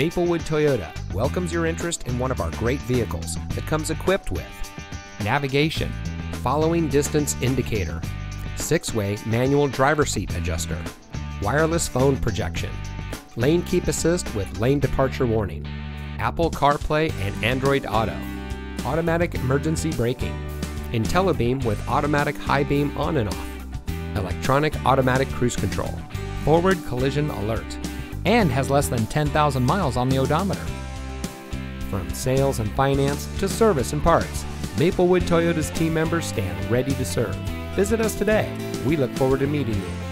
Maplewood Toyota welcomes your interest in one of our great vehicles that comes equipped with navigation, following distance indicator, six way manual driver seat adjuster, wireless phone projection, lane keep assist with lane departure warning, Apple CarPlay and Android Auto, automatic emergency braking, IntelliBeam with automatic high beam on and off, electronic automatic cruise control, forward collision alert, and has less than 10,000 miles on the odometer. From sales and finance to service and parts, Maplewood Toyota's team members stand ready to serve. Visit us today. We look forward to meeting you.